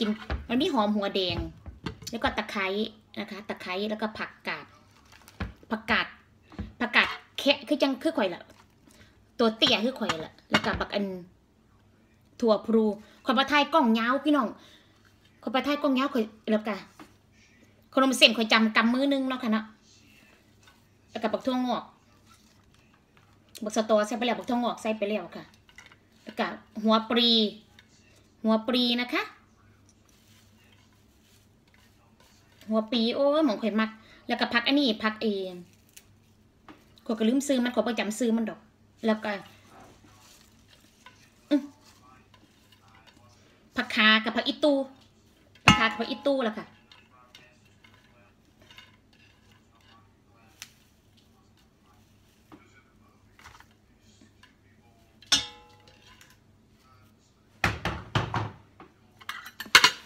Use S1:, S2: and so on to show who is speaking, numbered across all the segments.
S1: กินมันมีหอมหัวแดง แล้วก็ตะไคร้นะคะ ตะไคร้แล้วก็ผักกาดผักกาดผักกาดแคะคือจังคือข่อยละตัวเตี้ยคือข่อยละแล้วก็บักอันถั่วพลูข่อยมาทายกล้องยาวพี่น้องข่อยมาทายกล้องยาวข่อยแล้วก็ขนมเส้นข่อยจำกำมือนึงเนาะค่ะเนาะแล้วก็บักทั่วงอกบักสตอใส่ไปแล้วบักทั่วงอกใส่ไปแล้วค่ะแล้วก็หัวปรี หัวปรีนะคะ หัวปีโอ้ยหมองข่อยมัก แล้วก็พักอันนี้พักเองข่อยก็ลืมซื้อมันข่อยประจำซื้อมันดอก แล้วก็ผักคากับผักอีตูผักคากับผักอีตูแล้วค่ะ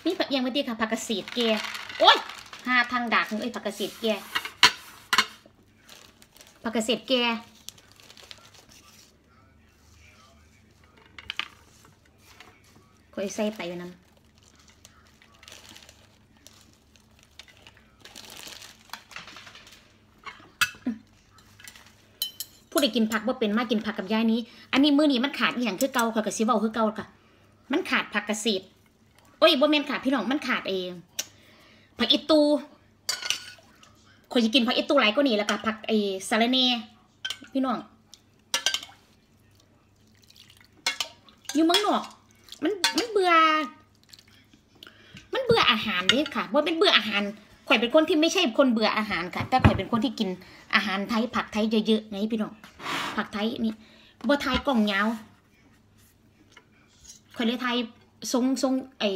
S1: นี่ผักเอียงไม่ดีค่ะผักกระสีดแกโอ้ย ห้าทางดักเอ้ยผักกระสีดแกผักกระสีดแกก็ใส่ไปอยู่น้ำผู้ใดกินผักว่าเป็นมากินผักกับยายนี้ อันนี้มือนี้มันขาดอย่างคือเกาค่ะกับสิเว้าคือเกาค่ะ มันขาดผักกระสีดโอ้ยบ่แม่นขาดพี่น้องมันขาดเอง ผักอีตูคนจะกินผักอีตูหลายก็นี่แล้วก็ผักไอ้สาระเนพี่น้องอยู่เมืองนอก มันมันเบื่อ มันเบื่ออาหารเด้ค่ะว่าเป็นเบื่ออาหารข่อยเป็นคนที่ไม่ใช่คนเบื่ออาหารค่ะ แต่ข่อยเป็นคนที่กินอาหารไทย ผักไทยเยอะๆไงพี่น้องผักไทยนี่บ่ไทยกล่องยาวข่อยเลยไทยทรงทรงไอ้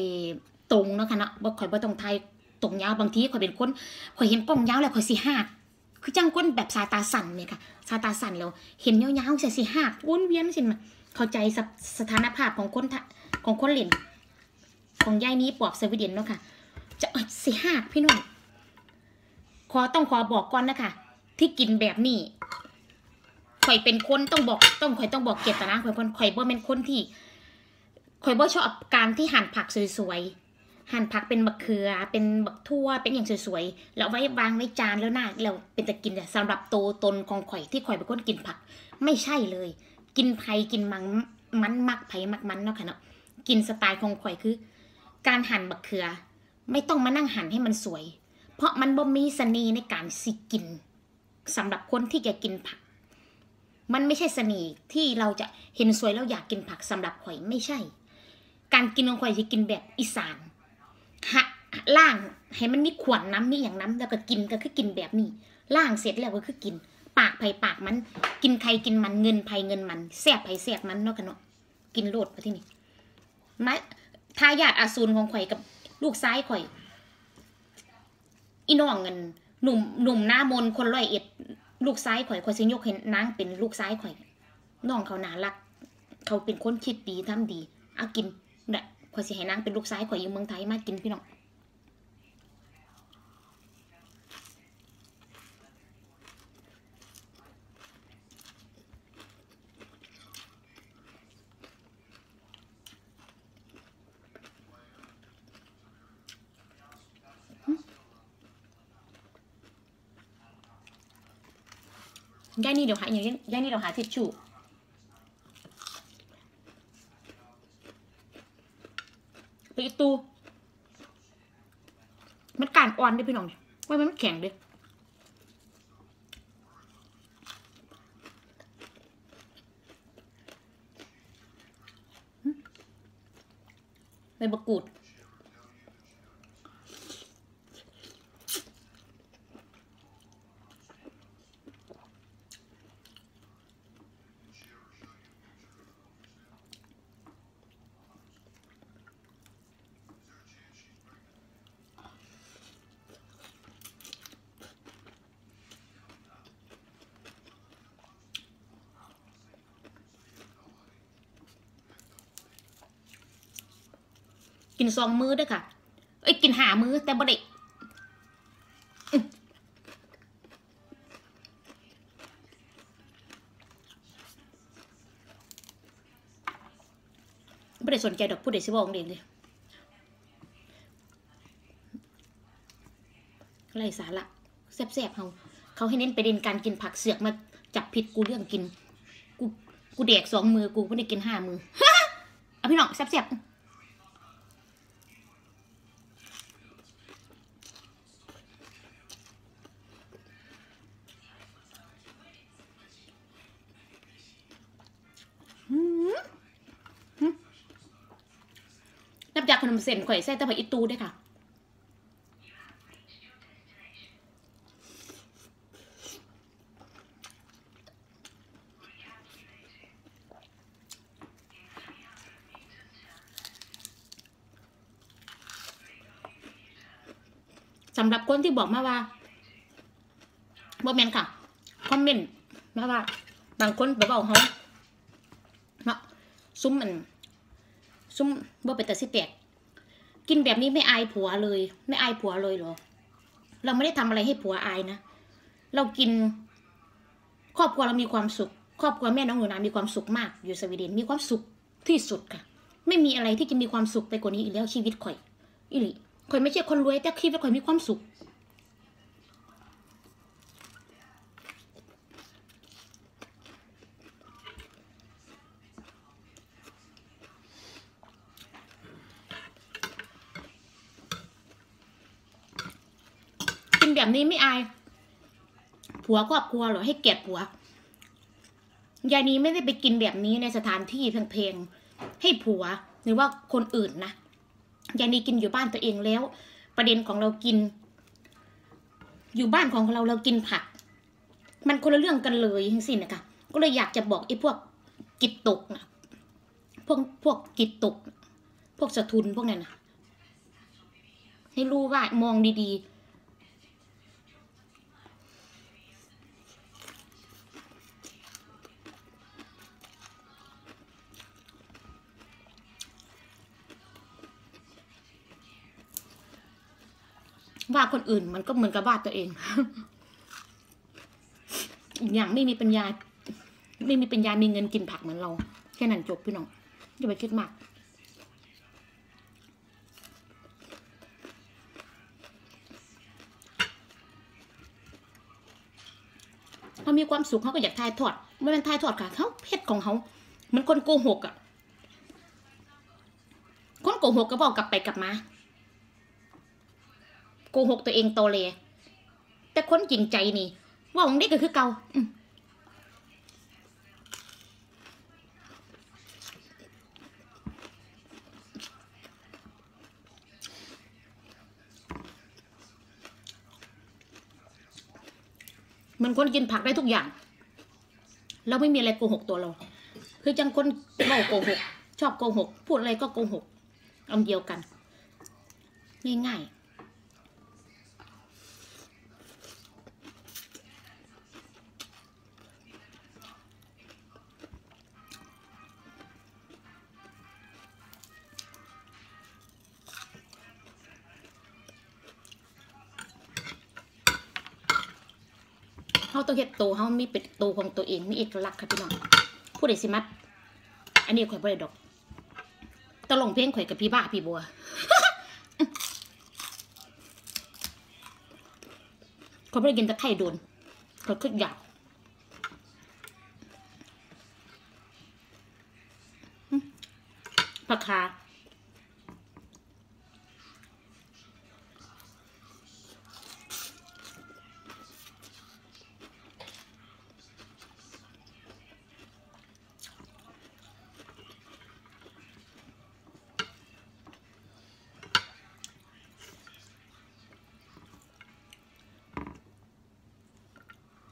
S1: ตรงเนาะค่ะเนาะบ่ข่อยบ่ต้องไทย ตรงยาวบางทีข่อยเป็นคนข่อยเห็นกล้องยาวแล้วข่อยสิหักคือจังคนแบบสายตาสั่นเนี่ยค่ะสายตาสั่นแล้ว เห็นยาวๆเสียสิหักวนเวียนสิมาเข้าใจสถานภาพของคนทะของคนเล่นของยายนี้ปอบสวีเดนเนาะค่ะ จะสิหักพี่น้องขอต้องขอบอกก่อนนะคะที่กินแบบนี้ข่อยเป็นคนต้องบอกต้องข่อยต้องบอกเจตนาข่อยคนข่อยบ่เป็นคนที่ข่อยบ่ชอบการที่หั่นผักสวยๆ หั่นผักเป็นบักเขือ เป็นบักทั่วเป็นอย่างสวยๆ แล้วไว้วางไว้จานแล้วหน้าเราเป็นตะกินเนี่ยสำหรับตัวตนของข่อยที่ข่อยเป็นคนกินผัก ไม่ใช่เลย กินไผ่กินมังมันมักไผ่มักมันเนาะค่ะเนาะกินสไตล์ของข่อยคือ การหั่นบักเขือ ไม่ต้องมานั่งหั่นให้มันสวย เพราะมันบ่มีเสน่ห์ในการสิกินสำหรับคนที่จะกินผัก มันไม่ใช่เสน่ห์ที่เราจะเห็นสวยแล้วอยากกินผักสำหรับข่อยไม่ใช่ การกินของข่อยจะกินแบบอีสานหะ ล่างให้มันมีขวดน้ำมีอย่างน้ำแล้วก็กินก็คือกินแบบนี้ล่างเสร็จแล้วก็คือกิน ปากไผ่ปากมัน กินใครกินมันเงินไผ่เงินมันแสบไผ่แสบมันเนาะกันเนาะกินโลดไปที่นี่มาทายาทอาซูนของข่อยกับลูกซ้ายข่อย อีน้องเงินหนุ่มหนุ่มหน้ามนคนร้อยเอ็ด ลูกซ้ายข่อยข่อยสิยกเห็นนางเป็นลูกซ้ายข่อยน้องเขาหนารัก เขาเป็นคนคิดดีทำดีเอากินเนี่ย ข่อยสิให้นางเป็นลูกซ้ายข่อยอยู่เมืองไทยมากินพี่น้องย่านี่เดี๋ยวหาอย่างนี้ย่านี่เดี๋ยวหาทิชชู่ ไปอีตูมันการอ่อนดิพี่น้องเนี่ยว่ามันแข็งด้วยใบมะกรูด กินสองมื้อด้วยค่ะ เอ้ยกินหามื้อแต่บ่ได้ไม่ได้สนใจดอกพูดเด็กซิบอกเด็กเลยไรสาระแซ่บๆเขาเขาให้เน้นประเด็นการกินผักเสือกมาจับผิดกูเรื่องกิน กูกูเด็กสองมือกูไม่ได้กินห้ามืออะพี่น้องแซ่บๆ เส้นข่อยใส่แตะผักอีตูด้วยค่ะสำหรับคนที่บอกมาว่าบ่แมนค่ะ คอมเมนต์มาว่า บางคนแบบว่าเขาเนาะซุ้มมัน ซุ้มบ่เป็นแต่สิแตก กินแบบนี้ไม่อายผัวเลย ไม่อายผัวเลยเหรอ เราไม่ได้ทำอะไรให้ผัวอายนะ เรากิน ครอบครัวเรามีความสุข ครอบครัวแม่น้องหนูนามีความสุขมากอยู่สวีเดนมีความสุขที่สุดค่ะ ไม่มีอะไรที่จะมีความสุขไปกว่านี้อีกแล้วชีวิตข่อย อิลีข่อยไม่ใช่คนรวยแต่ชีวิตข่อยมีความสุข แบบนี้ไม่อาย ผัวครอบครัวเหรอให้เกียรติผัวยายนี้ไม่ได้ไปกินแบบนี้ในสถานที่แพงๆให้ผัวหรือว่าคนอื่นนะยายนี้กินอยู่บ้านตัวเองแล้ว ประเด็นของเรากิน อยู่บ้านของเราเรากินผัก มันคนละเรื่องกันเลยทั้งสิ้นนะคะก็เลยอยากจะบอกไอ้พวกกิจตกนะพวกพวกกิจตก พวกสะทุนพวกนั้นนะให้รู้ว่ามองดีๆ ว่าคนอื่นมันก็เหมือนกับว่าตัวเองอีกอย่างไม่มีปัญญา ไม่มีปัญญามีเงินกินผักเหมือนเรา แค่นั้นจบพี่น้องอย่าไปคิดมากเขามีความสุขเขาก็อยากทายทอดไม่เป็นทายทอดค่ะเขาเพศของเขาเหมันคนโกหกอะคนโกหกก็บอกกลับไปกลับมา กหกตัวเองโตเลย แต่คนจริงใจนี่ ว่าของนี้ก็คือเก่ามมันคนกินผักได้ทุกอย่างเราไม่มีอะไรโกหกตัวเรา คือจังคนเมาโกหก ชอบโกหก พูดอะไรก็โกหกอันเดียวกัน ง่ายๆ เขาต้องเฮ็ดโตวเขามีเป็นโตวของตัวเองมีเอกลักษณ์ค่ะพี่น้องผู้ใดสิมัด อันนี้ข่อยบ่ได้ดอกตลงเพลงข่อยกับพี่บ้าพี่บัวเขาไม่ได้กินตะไคร่โดนเขาขึ้นอยากผักคา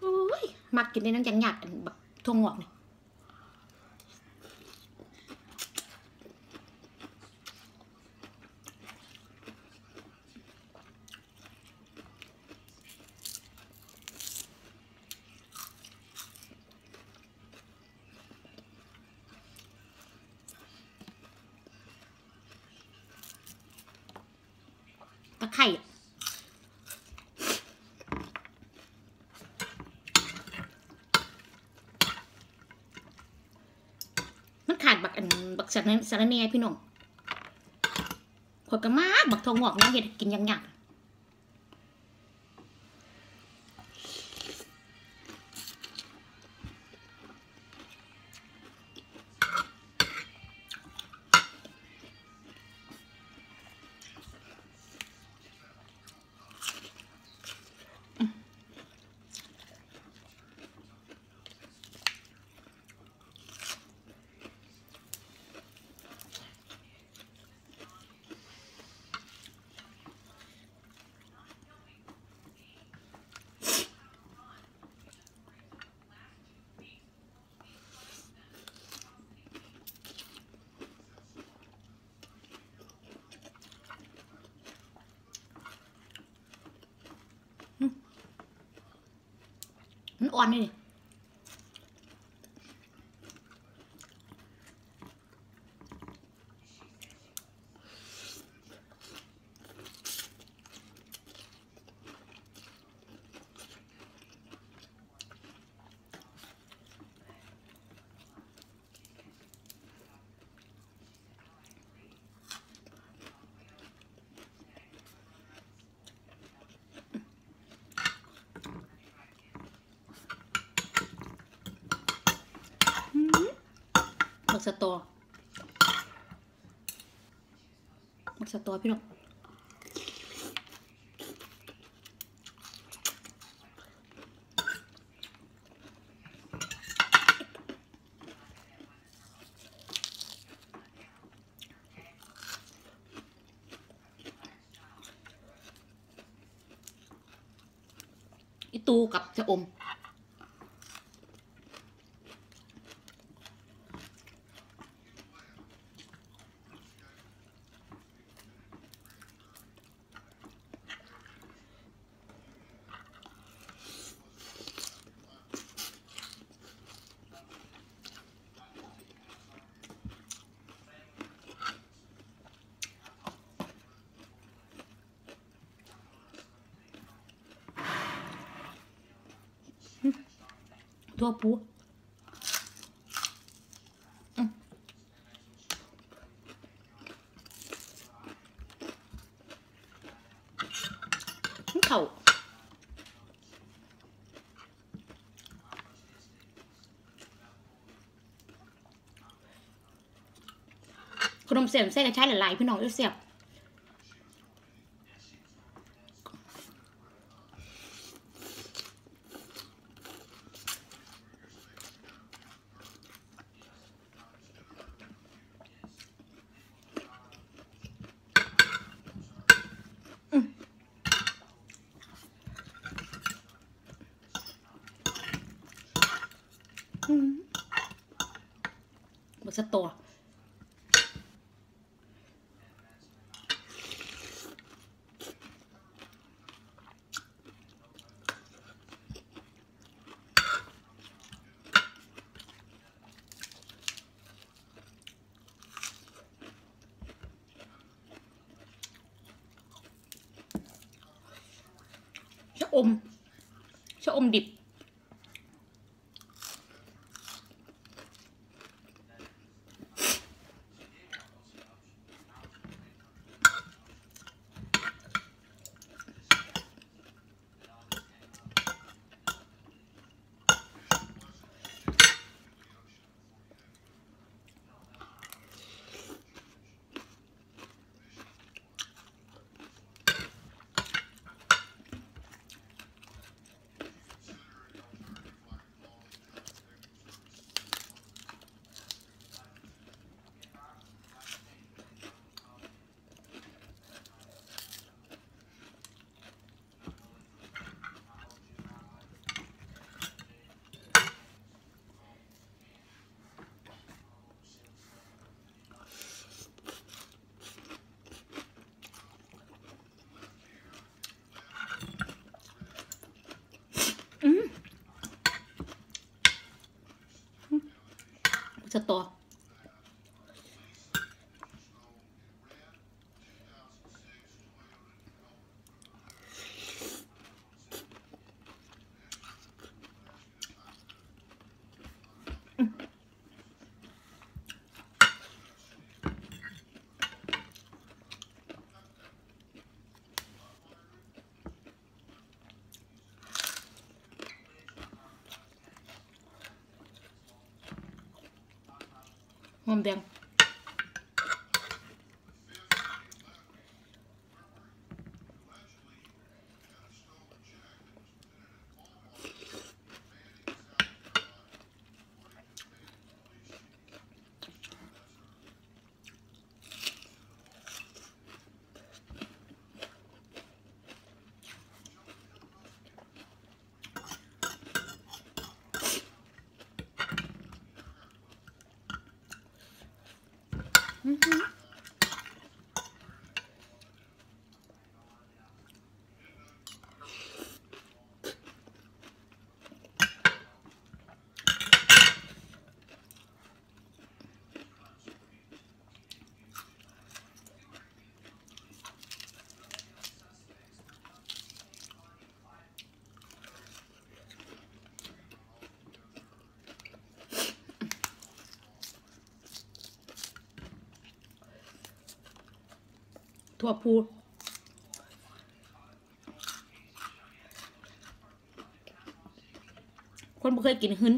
S1: โอ้ย มักกินในนั้นยังหยาดแบบทวงงอกนี่ตะไคร่อะมันขาด บักอันบักสารนสารเนยพี่น้องขอยกระมาบักทองหอกนะเห็ดกินยังยัง
S2: มันอ่อนนี่นี่ มักสตอมักสตอพี่น้องอีตูกับจะอม ทั่วปูอืมมันเข่าขนมเสียมเส้นกระชายหลายๆพี่น้องเอ้ยเสียบ อืม บักสะตัว ชะอม ชะอมดิบ สตอห อมแถั่วพูคนบ่เคยกินหึ้น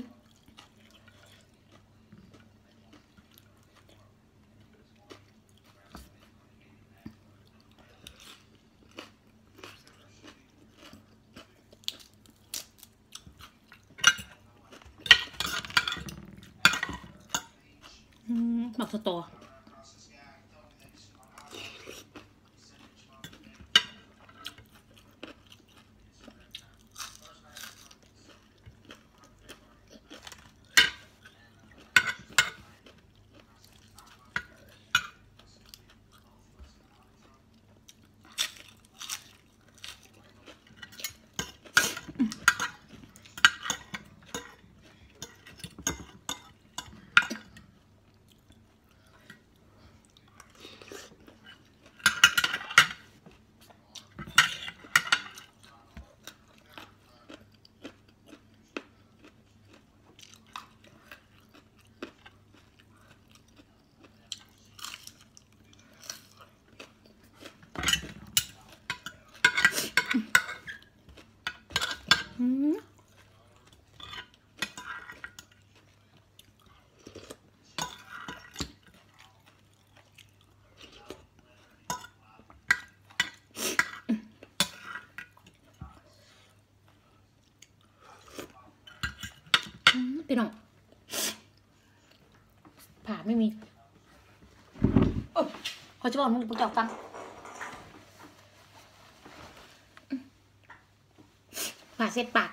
S2: ไม่มีโอ๊ยเขาจะบอกมึงพวกเจ้าฟังผ่าเสร็จปาก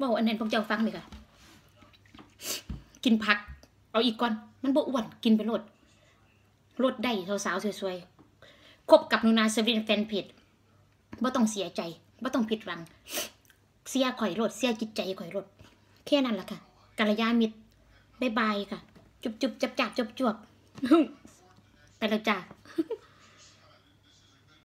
S2: บอกอันนั้นพวกเจ้าฟังเลยค่ะ กินผัก เอาอีกก่อน มันบ่อ้วนกินไปโลดลดได้สาวๆสวยๆคบกับนูนาเซเวินแฟนเพจบ่ต้องเสียใจบ่ต้องผิดหวัง เสียข่อยโลดเสียจิตใจข่อยโลดแค่นั้นล่ะค่ะกัลยาณมิตร บายบายค่ะ จุบจุบจับจับจุบจุบไปแล้วจ้า